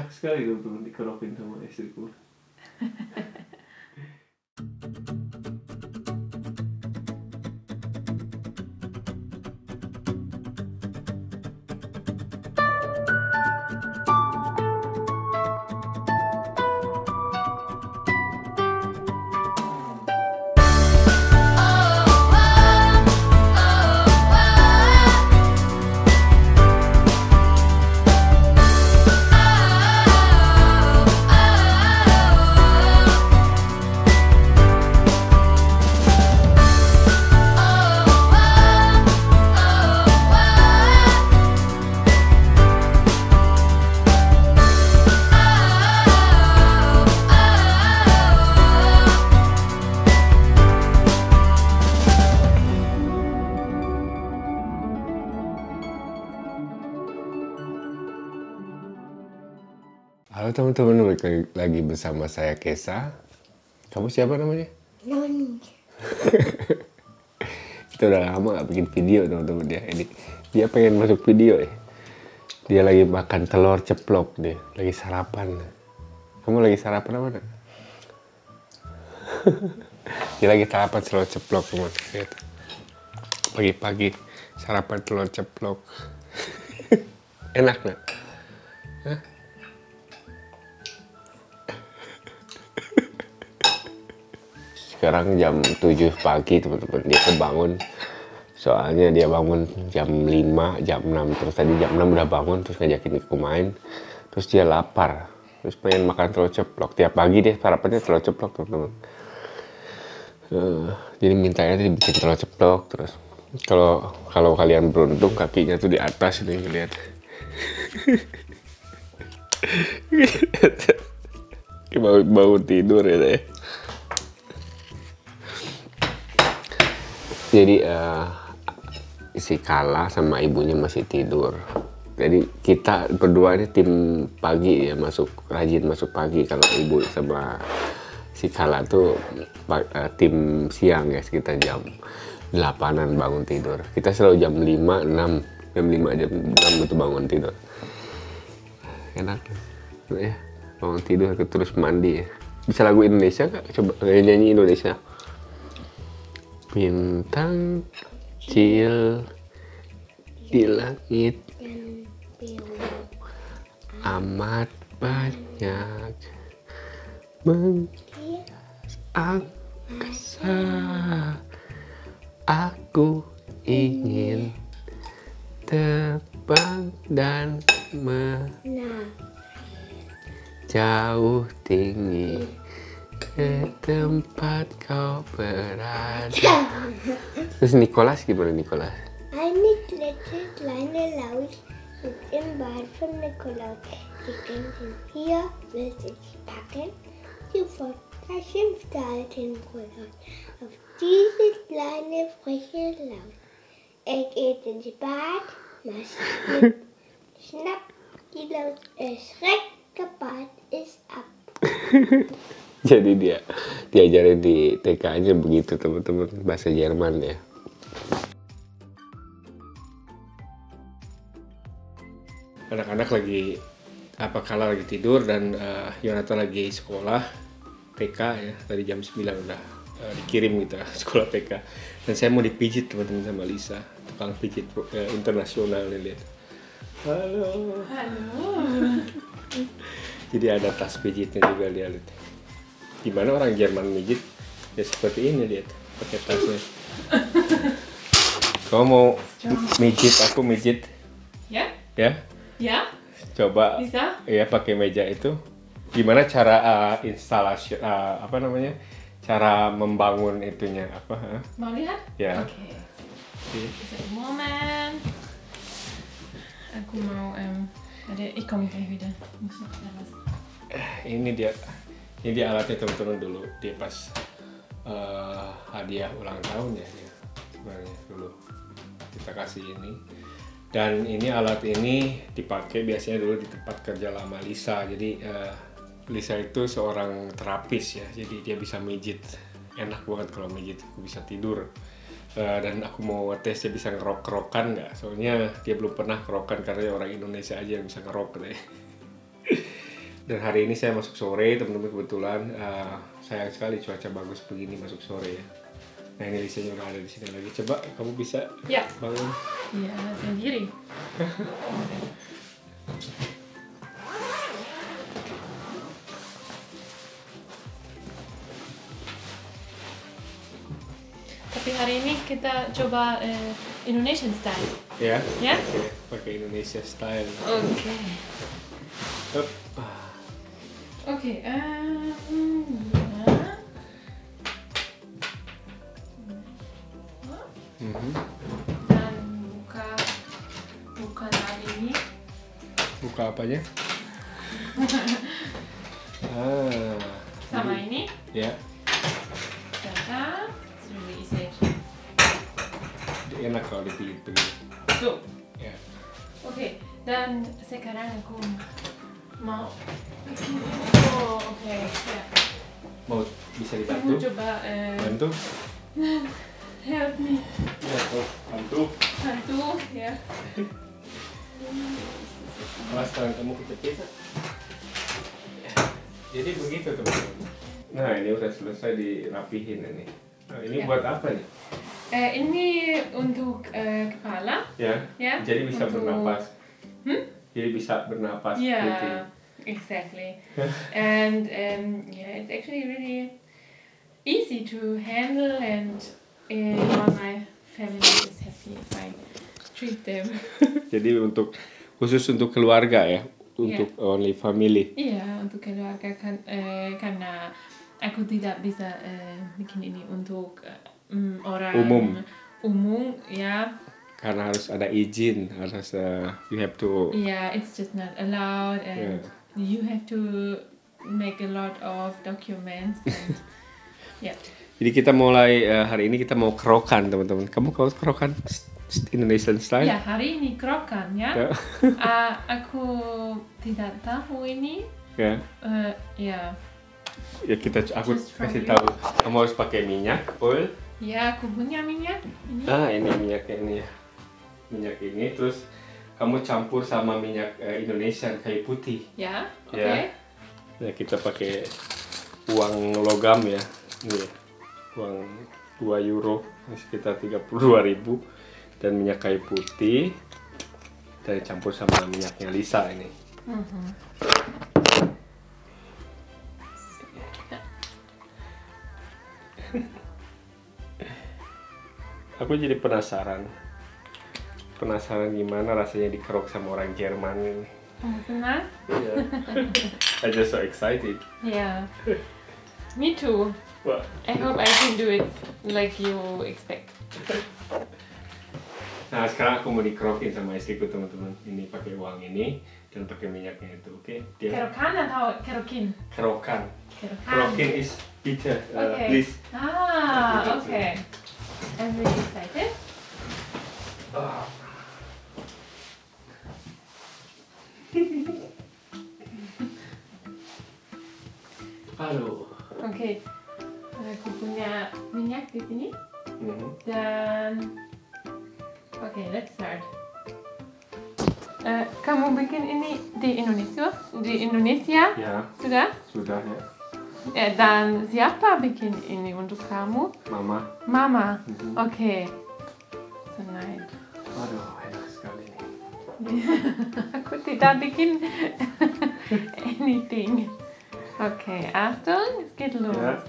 enak sekali teman-teman dikerokin sama istriku Halo teman-teman, balik lagi- lagi bersama saya Kesa. Kamu siapa namanya? Noni. Kita udah lama gak bikin video teman-teman dia. Ini dia pengen masuk video ya. Dia lagi makan telur ceplok dia, lagi sarapan. Kamu lagi sarapan apa? Nak? dia lagi sarapan telur ceplok teman. Lihat. Pagi-pagi sarapan telur ceplok. Enak nggak? Sekarang jam 7 pagi teman-teman. Dia kebangun soalnya dia bangun jam 5 jam 6 terus tadi jam 6 udah bangun terus ngajakin aku main. Terus dia lapar. Terus pengen makan telur ceplok. Tiap pagi dia sarapannya telur ceplok teman-teman. Eh, jadi mintanya tuh dibikin telur ceplok terus. Kalau kalau kalian beruntung kakinya tuh di atas ini lihat. Bau bau tidur ya deh jadi eh, si Kala sama ibunya masih tidur. Jadi kita berdua ini tim pagi ya masuk rajin masuk pagi. Kalau ibu sama si Kala tuh eh, tim siang ya sekitar jam 8an bangun tidur. Kita selalu jam 5 6 jam 5 jam 6 itu bangun tidur. Enak. Ya bangun tidur terus mandi. Ya bisa lagu Indonesia nggak? Coba nyanyi Indonesia bintang kecil di langit. Amat banyak mengangkasa aku ingin terbang dan menjauh Nah, tinggi ke tempat kau berada terus Nicholas gimana Nicholas eine letzte kleine Laus ist im Bad von Nikolaus. Die ganzen vier will sich packen. Sofort verschimpft der alte Nikolaus auf diese kleine frische Laus. Er geht ins Bad, macht mit, schnappt die Laus, erschreckt, Bad ist ab. Jadi dia diajarin di TK aja begitu teman-teman bahasa Jerman ya. Anak-anak lagi apa kala lagi tidur dan eh, Yonatan lagi sekolah TK ya tadi jam 9 udah eh, dikirim gitu sekolah TK dan saya mau dipijit teman-teman sama Lisa tukang pijit eh, internasional nih lihat. Halo. Jadi ada tas pijitnya juga dia lihat. Gimana orang Jerman mijit? Ya seperti ini dia tuh, pakai tasnya. Kamu mau mijit, aku mijit, Ya? ya? Ya? Coba Bisa? ya pakai meja itu. Gimana cara uh, instalasi uh, apa namanya? Cara membangun itunya apa? huh? Mau lihat? Ya. Oke. Bisa moment. Aku mau, gleich wieder. Ich muss noch schnell was. Ini dia, ini dia alatnya teman-teman dulu dia pas uh, hadiah ulang tahun ya sebenarnya dulu. Kita kasih ini. Dan ini alat ini dipakai biasanya dulu di tempat kerja lama Lisa. Jadi uh, Lisa itu seorang terapis ya. Jadi dia bisa mijit. Enak banget kalau mijit aku bisa tidur. Uh, dan aku mau tes dia bisa ngerok-kerokan nggak? Soalnya dia belum pernah kerokan karena orang Indonesia aja yang bisa ngerok katanya Dan hari ini saya masuk sore, teman-teman kebetulan eh, sayang sekali cuaca bagus begini masuk sore ya. Nah ini Lisanya udah ada di sini lagi. Coba kamu bisa Ya, bangun. ya sendiri. Tapi hari ini kita coba eh, Indonesian style. Ya? Ya? Oke, pakai Indonesia style. Oke. Hup. Oke, em, ya. Mhm. dan buka buka lagi ini. Buka apanya? ah, Sama ini. ya. Data. Really easy. Enak kalau dipilih begini. Tuh. Ya. Oke, dan sekarang aku mau bikin ini. Oh, oke. Ya. Mau bisa Kamu dibantu? coba eh, Bantu? help me. Ya, oh, bantu. Bantu, ya. Awas tangan kamu kejepit. Jadi begitu teman-teman. Nah ini udah selesai dirapihin ini. Nah, ini Ya. buat apa nih? Eh, ini untuk eh, kepala, Ya. ya. Jadi bisa Untuk- bernapas. Hmm? Jadi bisa bernapas. Yeah, breathing. Exactly. and um, yeah, it's actually really easy to handle, and uh, all my family is happy if I treat them. Jadi untuk khusus untuk keluarga ya, untuk only family. Iya, untuk keluarga kan, eh, karena aku tidak bisa eh, bikin ini untuk mm, orang Umum. umum, ya. Karena harus ada izin, harus uh, you have to. Yeah, it's just not allowed, and you have to make a lot of documents. And, yeah. Jadi kita mulai uh, hari ini kita mau kerokan teman-teman. Kamu tahu kerokan Indonesian style? Ya, hari ini kerokan ya. Ah, aku tidak tahu ini. Ya. Eh, ya, Ya kita aku Just kasih you. tahu. Kamu harus pakai minyak, oil. ya aku punya minyak ini. Ah ini minyaknya ini ya. Minyak ini terus kamu campur sama minyak eh, Indonesia kayu putih. Ya, oke. Ya. Nah kita pakai uang logam ya. Ini ya. Uang 2 euro ini sekitar 32.000 ribu dan minyak kayu putih dan campur sama minyaknya Lisa ini. Mhm. Aku jadi penasaran. Penasaran gimana rasanya dikerok sama orang Jerman ini. Senang? Iya. I just so excited. Ya. Me too. Wah, I hope I can do it like you expect. Nah sekarang aku mau dikerokin sama istriku teman-teman. Ini pakai uang ini dan pakai minyaknya itu, oke? Dia Kerokan atau kerokin? kerokan. Kerokan. Kerokin is bitter, uh, Okay. please. Ah, okay. I'm really excited. Ah. Aduh. Oke. Aku punya minyak di sini Mhm. dan Oke, let's start. Eh, kamu bikin ini di Indonesia? Di Indonesia Ya, sudah? sudah ya. Eh, dan siapa bikin ini untuk kamu? Mama. Mama. Mhm. Oke. So nice. Aduh, enak sekali nih. Aku tidak bikin anything. Oke, Achtung, es geht los. Ya.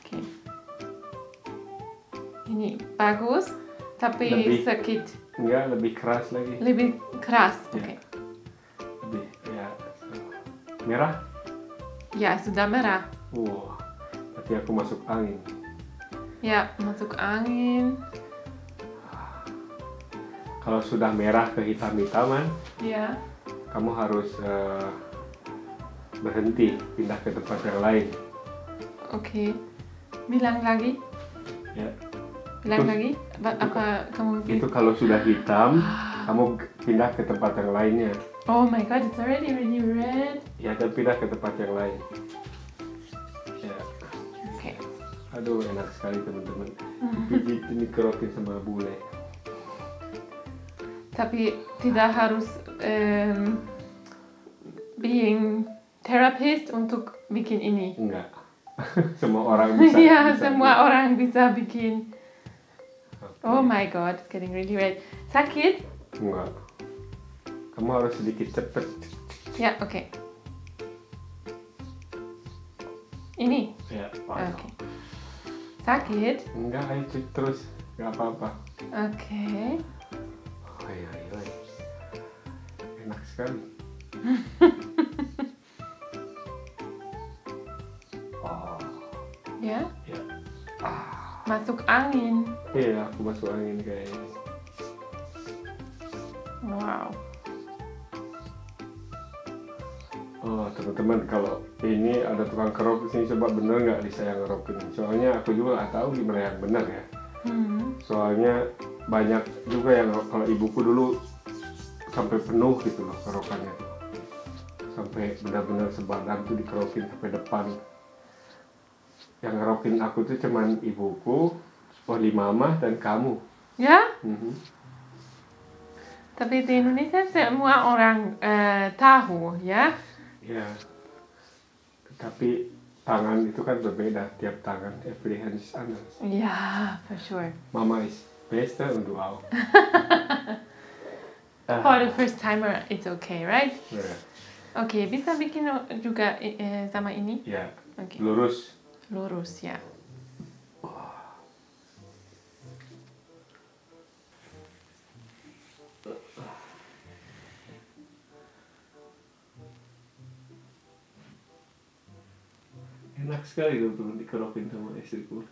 Oke. Ini bagus, tapi Lebih. sakit. Enggak, lebih keras lagi. Lebih keras. Ya. Oke. Lebih, ya. Merah? Ya, sudah merah. Wah, berarti aku masuk angin. Ya, masuk angin. Kalau sudah merah ke hitam-hitaman, Ya. kamu harus eh, berhenti, pindah ke tempat yang lain. Oke. Bilang lagi. Ya. Bilang Terus- lagi. Apa, apa kamu Itu kalau sudah hitam, kamu pindah ke tempat yang lainnya. Oh my god, it's already really red. Ya, dan pindah ke tempat yang lain. Ya. Oke. Aduh, enak sekali teman-teman. Pijit ini kerokin sama bule. Tapi tidak harus em, being therapist untuk bikin ini. Enggak. semua orang bisa. ya, bisa semua bikin. orang bisa bikin. Oke. Oh my god, it's getting really red. Sakit? Enggak. Kamu harus sedikit cepet. Ya, oke. Ini. Ya, Oke. Sakit? Enggak, ayo cek terus. Enggak apa-apa. Oke. Oi, oi, oi. Enak sekali. angin. Iya, aku masuk angin kayaknya. Wow. Oh, teman-teman, kalau ini ada tukang kerok di sini coba bener nggak bisa yang ngerokin? Soalnya aku juga nggak tahu gimana yang benar ya. Hmm. Soalnya banyak juga yang kalau ibuku dulu sampai penuh gitu loh kerokannya. Sampai benar-benar sebadan tuh dikerokin sampai depan. Yang ngerokin aku tuh cuman ibuku, Oli Mama dan kamu. Ya, Mhm. tapi di Indonesia semua orang eh, tahu, ya. Ya. Tapi tangan itu kan berbeda tiap tangan. Every hand is anders. Ja, for sure. Mama is du auch. Ah, For the first timer, it's okay, right? ya. Oke, bisa bikin juga eh, sama ini? ya, Oke, lurus. lurus ya. Enak sekali teman-teman dikerokin sama istriku.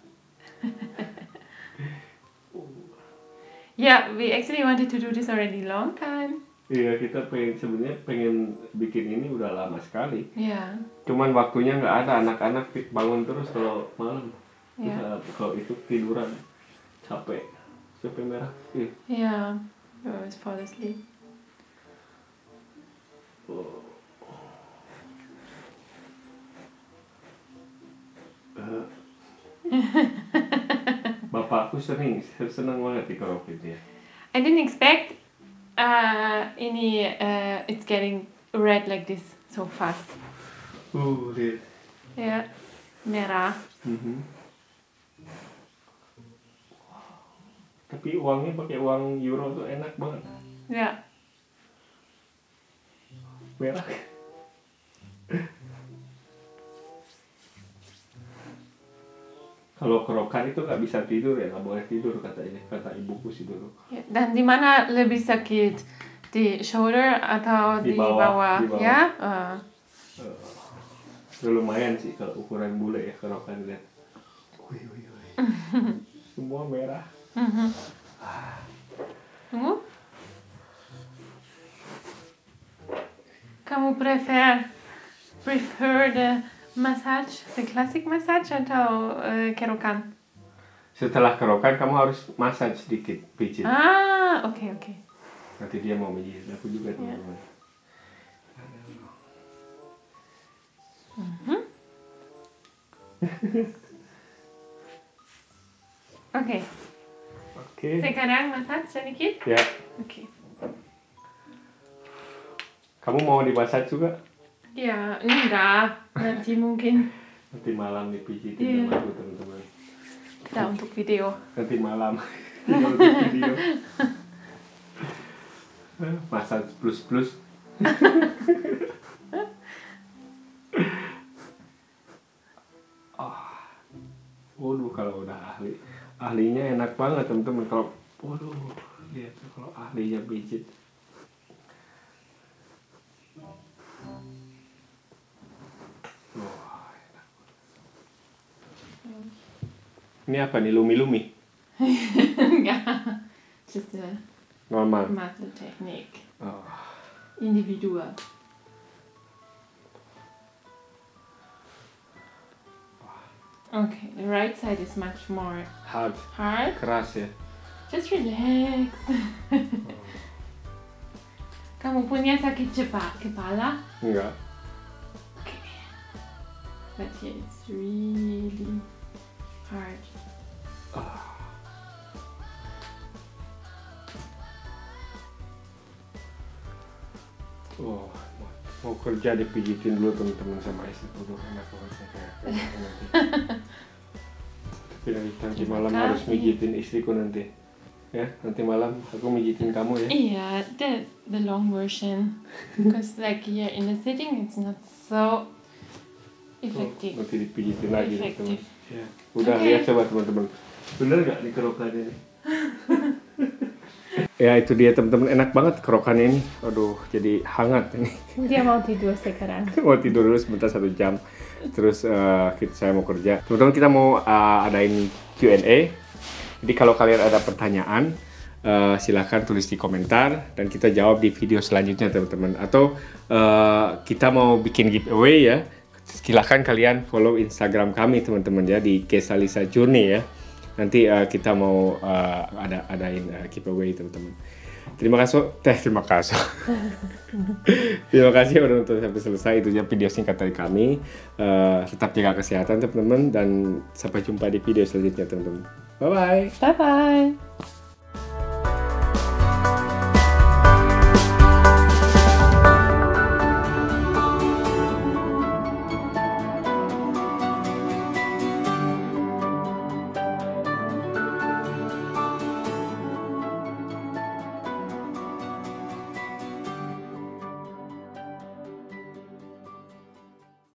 Yeah, we actually wanted to do this already long time. Iya kita pengen sebenarnya pengen bikin ini udah lama sekali. Yeah, Cuman waktunya nggak ada anak-anak bangun terus kalau malam. ya, Bisa kalau itu tiduran capek sampai merah. Yeah. You always fall asleep. Oh. Eh. Bapakku sering senang banget dikerokin dia. I didn't expect uh, ini uh, it's getting red like this so fast. Uh, lihat. Ya, merah. Mhm. Tapi uangnya pakai uang euro tuh enak banget. Ya, Merah. Kalau kerokan itu nggak bisa tidur ya, nggak boleh tidur katanya, kata ibuku sih dulu. ya. Dan di mana lebih sakit? Di shoulder atau Di di, bawah, bawah? di bawah. Ya, uh, Udah lumayan sih kalau ukuran bule ya kerokan lihat. Wih, wih, wih. Semua merah. mhm. Tunggu. Kamu prefer prefer the massage, the classic massage atau uh, kerokan? Setelah kerokan kamu harus massage sedikit, pijit. Ah, oke oke. Nanti dia mau pijit, aku juga Iya. teman-teman. Oke, Oke. sekarang massage sedikit. Ya, Oke. kamu mau dimassage juga? Ya, enggak. Nanti mungkin Nanti malam dipijitin Iya. sama aku teman-teman. kita untuk video. Nanti malam untuk video. Massage plus plus. Ah, waduh kalau udah ahli, ahlinya enak banget teman-teman kalau, waduh, lihat kalau ahlinya pijit. Ini apa nih lumi-lumi? enggak. Just a Normal. muscle technique. Oh. Individual. Okay, the right side is much more Hard, hard. keras ya. Just relax. Kamu punya sakit cepat kepala? Enggak. But yeah, it's really hard. Oh, mau, kerja dipijitin dulu teman-teman sama istri dulu enak banget sih kayak gitu nanti. Tapi nanti, malam Terima harus kasih. mijitin istriku nanti. Ya, nanti malam aku mijitin kamu ya. Yeah, the the long version, because like here in the sitting, it's not so Oh, effective. nanti dipijitin lagi nih, teman. Ya. Udah Oke. lihat coba teman-teman. Bener nggak nih kerokannya ini? ya itu dia teman-teman enak banget kerokannya ini. Aduh, jadi hangat ini. Dia mau tidur sekarang. mau tidur dulu sebentar satu jam terus eh, kita, saya mau kerja teman-teman kita mau eh, adain Q&A jadi kalau kalian ada pertanyaan eh, silahkan tulis di komentar dan kita jawab di video selanjutnya teman-teman atau eh, kita mau bikin giveaway ya silahkan kalian follow Instagram kami teman-teman ya di Kesalisa Journey ya nanti eh, kita mau eh, ada adain eh, giveaway teman-teman terima kasih teh terima kasih Terima kasih udah nonton sampai selesai. Itu aja video singkat dari kami. Eh, tetap jaga kesehatan teman-teman dan sampai jumpa di video selanjutnya teman-teman. Bye bye. Bye bye.